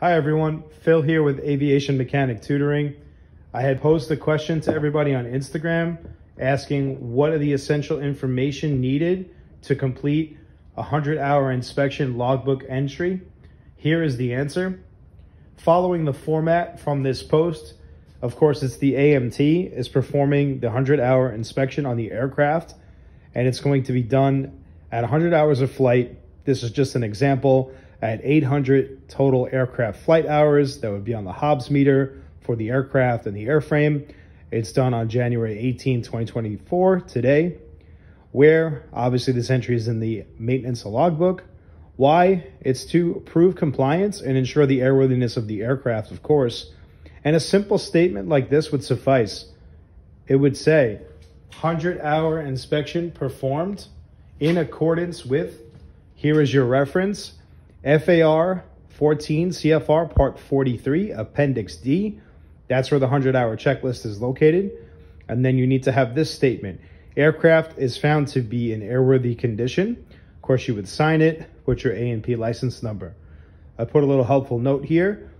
Hi everyone, Phil here with Aviation Mechanic Tutoring. I had posed a question to everybody on Instagram asking what are the essential information needed to complete a 100 hour inspection logbook entry. Here is the answer. Following the format from this post, of course it's the AMT is performing the 100 hour inspection on the aircraft and it's going to be done at 100 hours of flight. This is just an example at 800 total aircraft flight hours. That would be on the Hobbs meter for the aircraft and the airframe. It's done on January 18, 2024, today, where obviously this entry is in the maintenance logbook. Why? It's to prove compliance and ensure the airworthiness of the aircraft, of course. And a simple statement like this would suffice. It would say, 100 hour inspection performed in accordance with, here is your reference, FAR 14 CFR Part 43, Appendix D. That's where the 100 hour checklist is located. And then you need to have this statement. Aircraft is found to be in airworthy condition. Of course, you would sign it, put your A&P license number. I put a little helpful note here.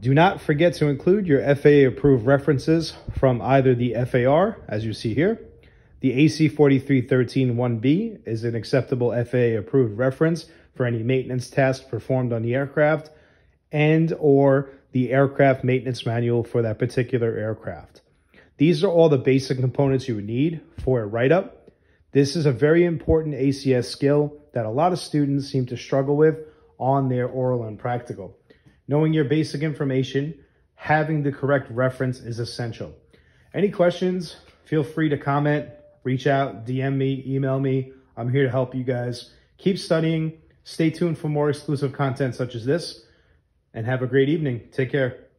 Do not forget to include your FAA approved references from either the FAR, as you see here. The AC 4313-1B is an acceptable FAA approved reference for any maintenance tasks performed on the aircraft and or the aircraft maintenance manual for that particular aircraft. These are all the basic components you would need for a write-up. This is a very important ACS skill that a lot of students seem to struggle with on their oral and practical. Knowing your basic information, having the correct reference is essential. Any questions, feel free to comment, reach out, DM me, email me. I'm here to help you guys. Keep studying. Stay tuned for more exclusive content such as this and have a great evening. Take care.